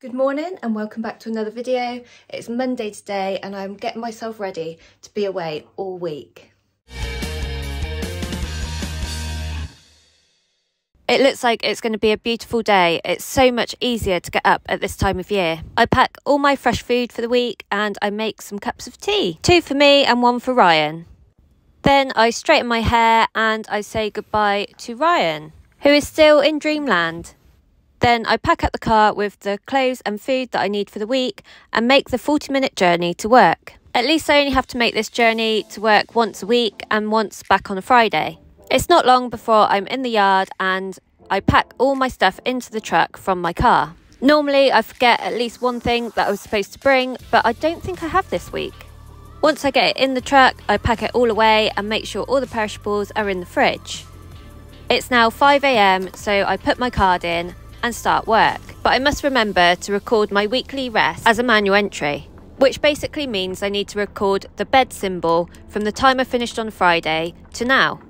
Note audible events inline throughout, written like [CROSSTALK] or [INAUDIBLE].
Good morning and welcome back to another video. It's Monday today and I'm getting myself ready to be away all week. It looks like it's going to be a beautiful day. It's so much easier to get up at this time of year. I pack all my fresh food for the week and I make some cups of tea. Two for me and one for Ryan. Then I straighten my hair and I say goodbye to Ryan, who is still in dreamland. Then I pack up the car with the clothes and food that I need for the week and make the 40 minute journey to work. At least I only have to make this journey to work once a week and once back on a Friday. It's not long before I'm in the yard and I pack all my stuff into the truck from my car. Normally, I forget at least one thing that I was supposed to bring, but I don't think I have this week. Once I get it in the truck, I pack it all away and make sure all the perishables are in the fridge. It's now 5am, so I put my card in and start work. But I must remember to record my weekly rest as a manual entry, which basically means I need to record the bed symbol from the time I finished on Friday to now.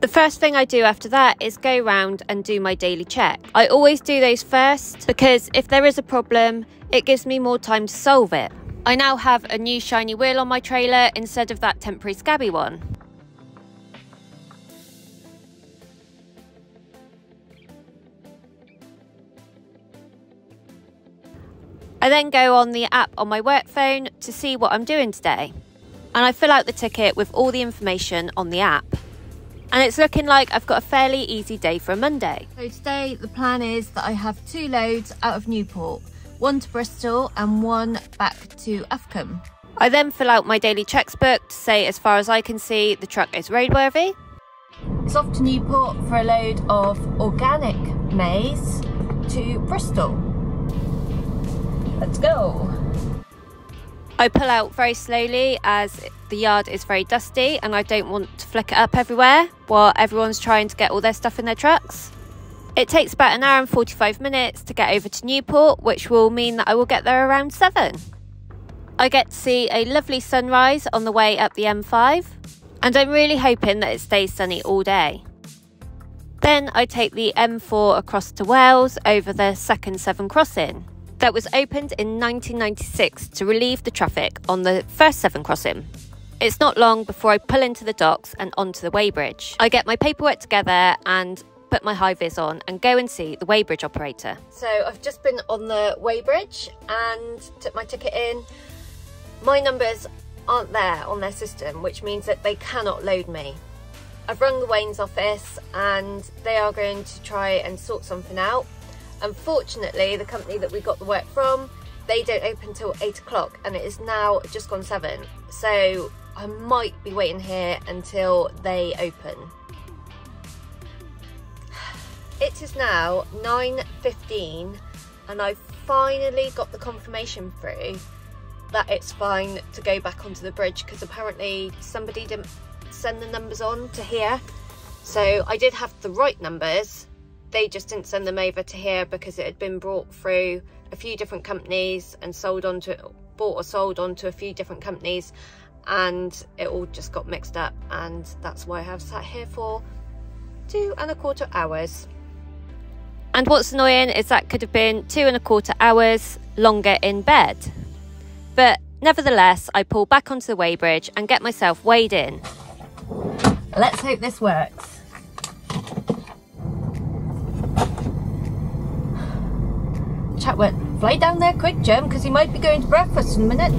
The first thing I do after that is go round and do my daily check. I always do those first because if there is a problem, it gives me more time to solve it. I now have a new shiny wheel on my trailer instead of that temporary scabby one. I then go on the app on my work phone to see what I'm doing today. And I fill out the ticket with all the information on the app. And it's looking like I've got a fairly easy day for a Monday. So today the plan is that I have two loads out of Newport, one to Bristol and one back to Uffculme. I then fill out my daily checks book to say as far as I can see the truck is roadworthy. It's off to Newport for a load of organic maize to Bristol. Let's go. I pull out very slowly as the yard is very dusty and I don't want to flick it up everywhere while everyone's trying to get all their stuff in their trucks. It takes about an hour and 45 minutes to get over to Newport, which will mean that I will get there around 7. I get to see a lovely sunrise on the way up the M5, and I'm really hoping that it stays sunny all day. Then I take the M4 across to Wales over the second Severn crossing that was opened in 1996 to relieve the traffic on the first Severn crossing. It's not long before I pull into the docks and onto the weighbridge. I get my paperwork together and put my high vis on and go and see the weighbridge operator. So I've just been on the weighbridge and took my ticket in. My numbers aren't there on their system, which means that they cannot load me. I've rung the Wains office and they are going to try and sort something out. Unfortunately, the company that we got the work from, they don't open till eight o'clock and it is now just gone seven. So I might be waiting here until they open. [SIGHS] It is now 9.15 and I've finally got the confirmation through that it's fine to go back onto the bridge because apparently somebody didn't send the numbers on to here. So I did have the right numbers they just didn't send them over to here because it had been brought through a few different companies and sold on to bought or sold on to a few different companies and it all just got mixed up and that's why I have sat here for two and a quarter hours. And what's annoying is that could have been two and a quarter hours longer in bed. But nevertheless, I pull back onto the weighbridge and get myself weighed in. Let's hope this works. Chatwit, fly down there quick, Jem, because he might be going to breakfast in a minute.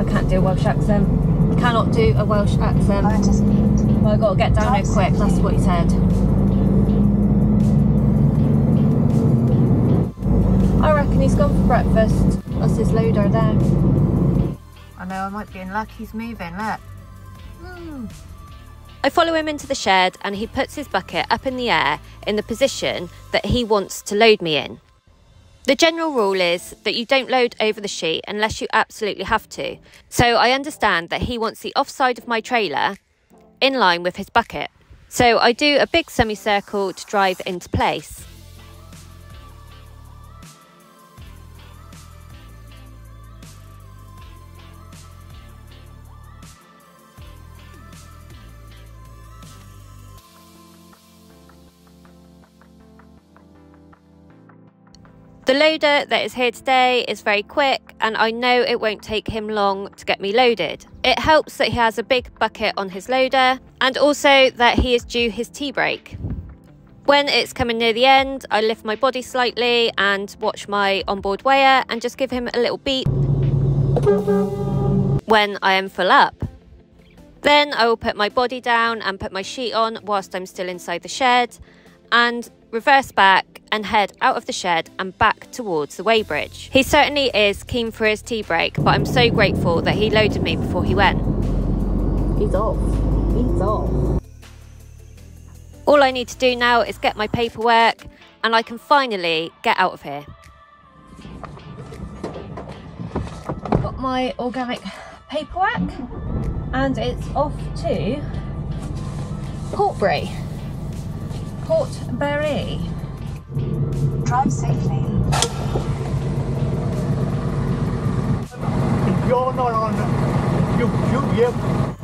I can't do a Welsh accent. Cannot do a Welsh accent. Well, I gotta get down there quick, that's what he said. I reckon he's gone for breakfast. That's his loader there. I know, I might be in luck. He's moving, look. Hmm. I follow him into the shed and he puts his bucket up in the air in the position that he wants to load me in. The general rule is that you don't load over the sheet unless you absolutely have to. So I understand that he wants the offside of my trailer in line with his bucket. So I do a big semicircle to drive into place. The loader that is here today is very quick, and I know it won't take him long to get me loaded. It helps that he has a big bucket on his loader, and also that he is due his tea break. When it's coming near the end, I lift my body slightly and watch my onboard weigher and just give him a little beep when I am full up. Then I will put my body down and put my sheet on whilst I'm still inside the shed and reverse back and head out of the shed and back towards the weighbridge. He certainly is keen for his tea break, but I'm so grateful that he loaded me before he went. He's off. He's off. All I need to do now is get my paperwork and I can finally get out of here. Got my organic paperwork and it's off to Portbury. Portbury. Drive safely. You're not on YouTube, you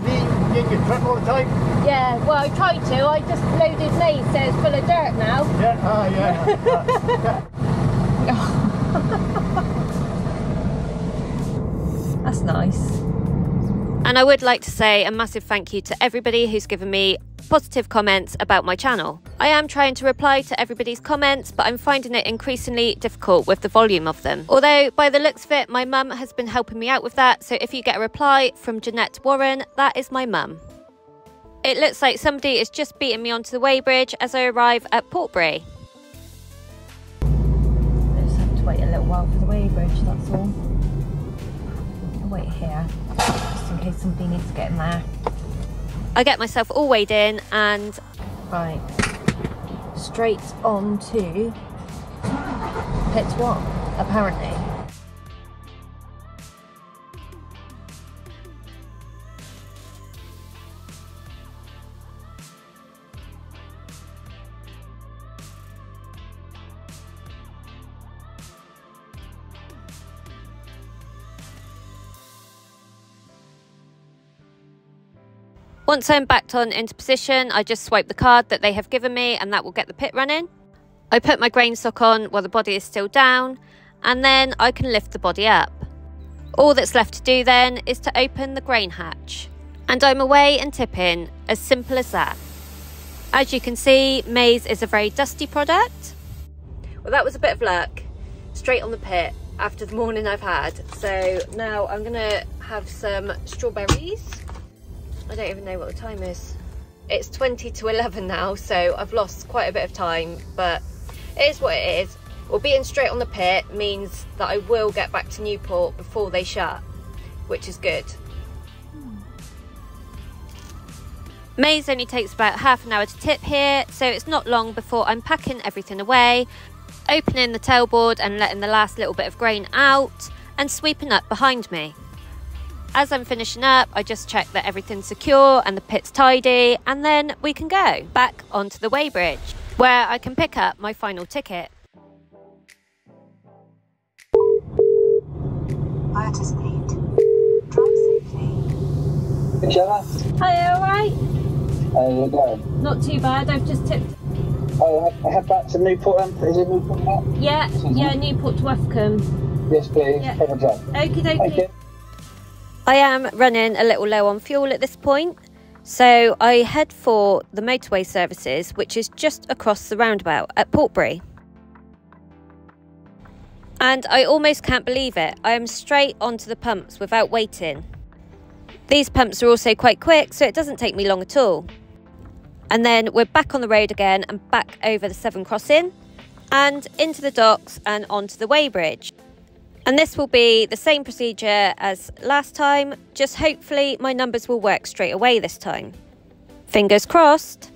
me in your truck all the time? Yeah, well I tried to, I just loaded me so it's full of dirt now. Yeah, ah, yeah. yeah. [LAUGHS] That's nice. And I would like to say a massive thank you to everybody who's given me positive comments about my channel. I am trying to reply to everybody's comments, but I'm finding it increasingly difficult with the volume of them. Although, by the looks of it, my mum has been helping me out with that, so if you get a reply from Jeanette Warren, that is my mum. It looks like somebody is just beating me onto the weighbridge as I arrive at Portbury. I just have to wait a little while for the weighbridge, that's all. I'll wait here, case somebody needs to get in there. I get myself all weighed in and Right, straight on to pit one, apparently. Once I'm backed on into position, I just swipe the card that they have given me and that will get the pit running. I put my grain sock on while the body is still down and then I can lift the body up. All that's left to do then is to open the grain hatch. And I'm away and tipping, as simple as that. As you can see, maize is a very dusty product. Well, that was a bit of luck, straight on the pit after the morning I've had. So now I'm gonna have some strawberries. I don't even know what the time is. It's 20 to 11 now, so I've lost quite a bit of time, but it is what it is. Well, being straight on the pit means that I will get back to Newport before they shut, which is good. Maize only takes about half an hour to tip here, so it's not long before I'm packing everything away, opening the tailboard and letting the last little bit of grain out, and sweeping up behind me. As I'm finishing up, I just check that everything's secure and the pit's tidy, and then we can go back onto the weighbridge, where I can pick up my final ticket. Motor speed. Drive safely. Jemma, Hi, alright? how you going? Not too bad, I've just tipped. Oh, I have back to Newport. Um, is it Newport? Yeah, yeah, Newport to Uffculme. Yes, please. Yeah. Have a job. Okie Thank dokie. I am running a little low on fuel at this point, so I head for the motorway services, which is just across the roundabout at Portbury. And I almost can't believe it. I am straight onto the pumps without waiting. These pumps are also quite quick, so it doesn't take me long at all. And then we're back on the road again and back over the Severn Crossing and into the docks and onto the weighbridge. And this will be the same procedure as last time, just hopefully my numbers will work straight away this time. Fingers crossed.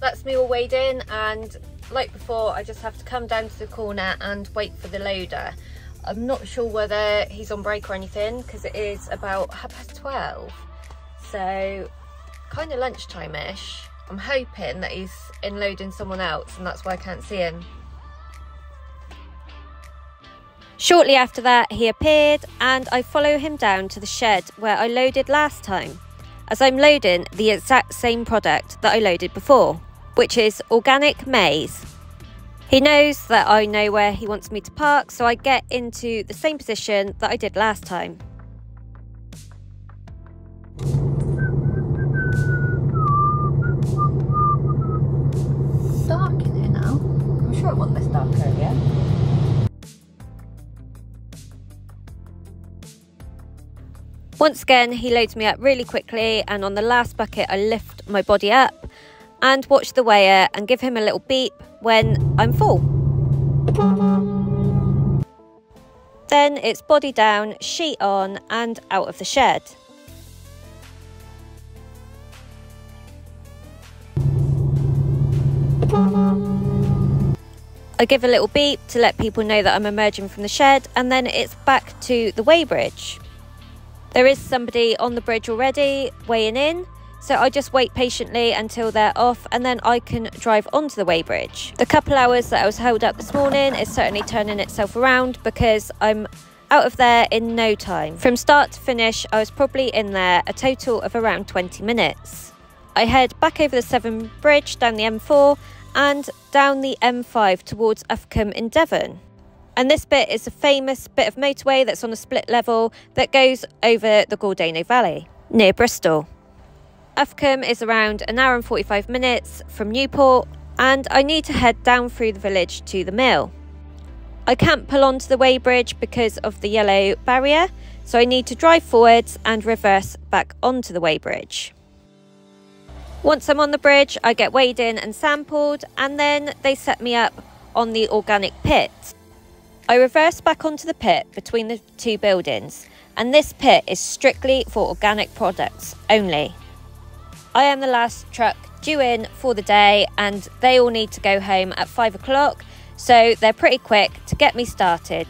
That's me all weighed in, and like before, I just have to come down to the corner and wait for the loader. I'm not sure whether he's on break or anything because it is about half past 12. So, kind of lunchtime ish. I'm hoping that he's in loading someone else, and that's why I can't see him. Shortly after that, he appeared, and I follow him down to the shed where I loaded last time, as I'm loading the exact same product that I loaded before, which is organic maize. He knows that I know where he wants me to park, so I get into the same position that I did last time. Once again, he loads me up really quickly, and on the last bucket, I lift my body up and watch the weigher and give him a little beep when I'm full. Then it's body down, sheet on, and out of the shed. I give a little beep to let people know that I'm emerging from the shed, and then it's back to the weighbridge. There is somebody on the bridge already weighing in, so I just wait patiently until they're off and then I can drive onto the weighbridge. The couple hours that I was held up this morning is certainly turning itself around because I'm out of there in no time. From start to finish, I was probably in there a total of around 20 minutes. I head back over the Severn Bridge down the M4 and down the M5 towards Uffculme in Devon. And this bit is a famous bit of motorway that's on a split level that goes over the Gordano Valley near Bristol. Uffculme is around an hour and 45 minutes from Newport, and I need to head down through the village to the mill. I can't pull onto the weighbridge because of the yellow barrier, so I need to drive forwards and reverse back onto the weighbridge. Once I'm on the bridge, I get weighed in and sampled, and then they set me up on the organic pit. I reverse back onto the pit between the two buildings, and this pit is strictly for organic products only. I am the last truck due in for the day, and they all need to go home at five o'clock, so they're pretty quick to get me started.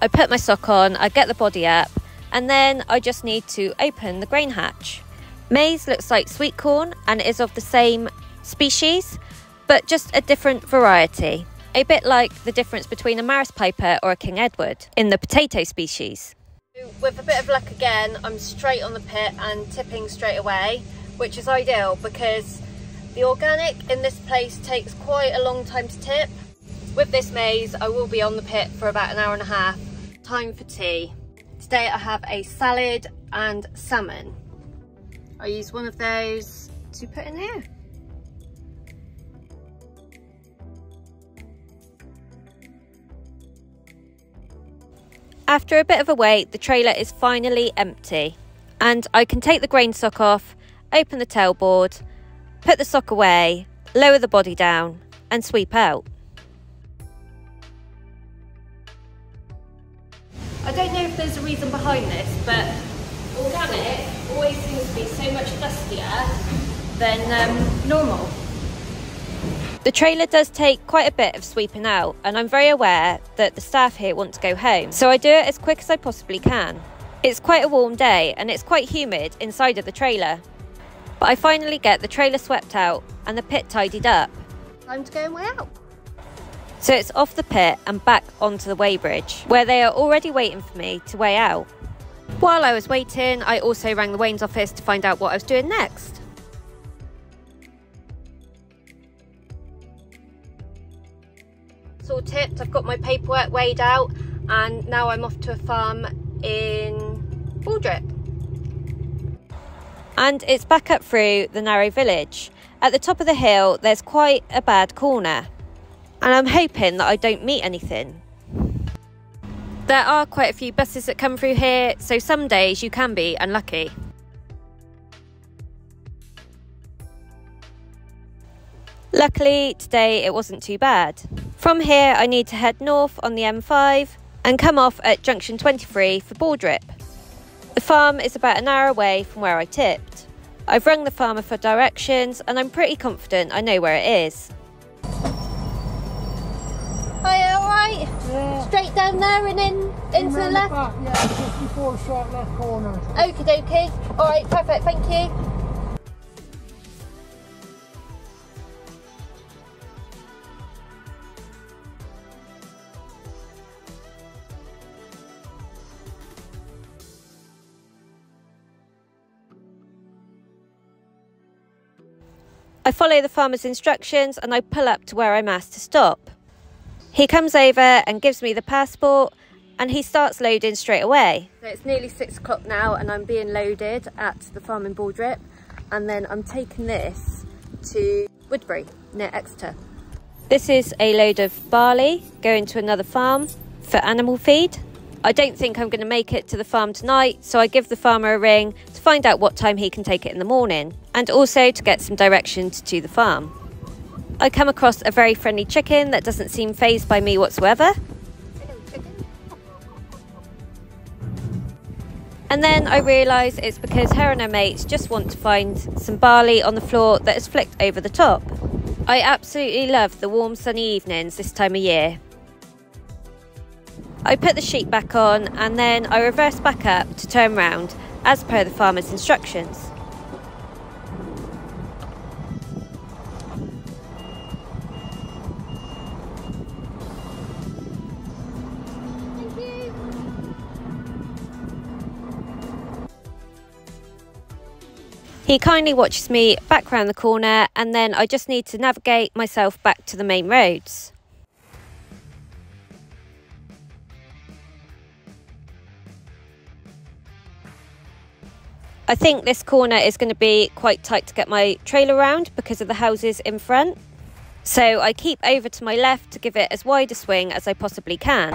I put my sock on, I get the body up, and then I just need to open the grain hatch. Maize looks like sweet corn and is of the same species, but just a different variety. A bit like the difference between a Maris Piper or a King Edward in the potato species. With a bit of luck again, I'm straight on the pit and tipping straight away, which is ideal because the organic in this place takes quite a long time to tip. With this maize, I will be on the pit for about an hour and a half. Time for tea. Today I have a salad and salmon. I use one of those to put in here. After a bit of a wait, the trailer is finally empty, and I can take the grain sock off, open the tailboard, put the sock away, lower the body down, and sweep out. I don't know if there's a reason behind this, but organic always seems to be so much dustier than um, normal. The trailer does take quite a bit of sweeping out, and I'm very aware that the staff here want to go home, so I do it as quick as I possibly can. It's quite a warm day and it's quite humid inside of the trailer. But I finally get the trailer swept out and the pit tidied up. Time to go and weigh out. So it's off the pit and back onto the weighbridge, where they are already waiting for me to weigh out. While I was waiting, I also rang the Wayne's office to find out what I was doing next. All tipped, I've got my paperwork weighed out and now I'm off to a farm in Bawdrip. And it's back up through the narrow village. At the top of the hill, there's quite a bad corner, and I'm hoping that I don't meet anything. There are quite a few buses that come through here, so some days you can be unlucky. Luckily, today it wasn't too bad. From here, I need to head north on the M5 and come off at junction 23 for Bawdrip. The farm is about an hour away from where I tipped. I've rung the farmer for directions and I'm pretty confident I know where it is. Hi, alright? Yeah. Straight down there and in into the Round left? back, yeah, just before the sharp left corner. Okie dokie. Alright, perfect, thank you. I follow the farmer's instructions and I pull up to where I'm asked to stop. He comes over and gives me the passport and he starts loading straight away. So it's nearly six o'clock now and I'm being loaded at the farm in Bawdrip and then I'm taking this to Woodbury near Exeter. This is a load of barley going to another farm for animal feed. I don't think I'm going to make it to the farm tonight, so I give the farmer a ring to find out what time he can take it in the morning and also to get some directions to the farm. I come across a very friendly chicken that doesn't seem fazed by me whatsoever. And then I realise it's because her and her mates just want to find some barley on the floor that is flicked over the top. I absolutely love the warm sunny evenings this time of year. I put the sheet back on and then I reverse back up to turn round as per the farmer's instructions. He kindly watches me back round the corner and then I just need to navigate myself back to the main roads. I think this corner is going to be quite tight to get my trailer around because of the houses in front. So I keep over to my left to give it as wide a swing as I possibly can.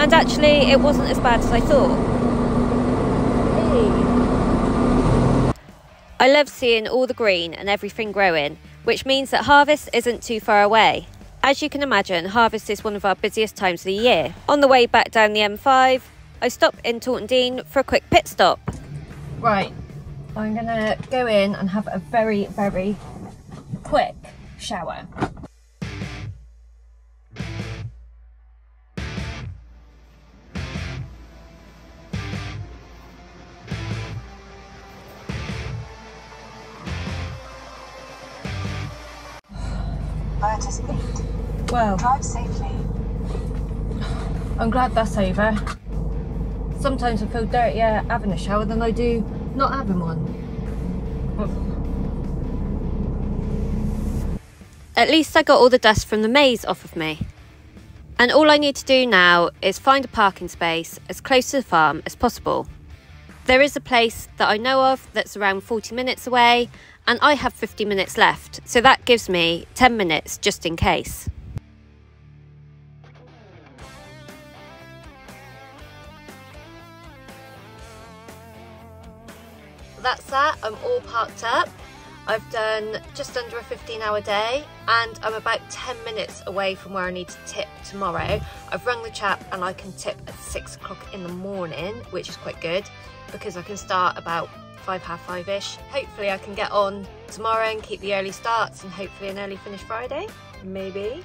And actually, it wasn't as bad as I thought. I love seeing all the green and everything growing, which means that harvest isn't too far away. As you can imagine, harvest is one of our busiest times of the year. On the way back down the M5, I stop in Taunton Deane for a quick pit stop. Right, I'm gonna go in and have a very, very quick shower. Well, Drive safely. I'm glad that's over. Sometimes I feel dirtier having a shower than I do not having one. At least I got all the dust from the maize off of me. And all I need to do now is find a parking space as close to the farm as possible. There is a place that I know of that's around 40 minutes away, and I have 50 minutes left, so that gives me 10 minutes just in case. That's that, I'm all parked up. I've done just under a 15 hour day and I'm about 10 minutes away from where I need to tip tomorrow. I've rung the chap and I can tip at 6 o'clock in the morning, which is quite good because I can start about 5 half 5 ish. Hopefully I can get on tomorrow and keep the early starts and hopefully an early finish Friday, maybe.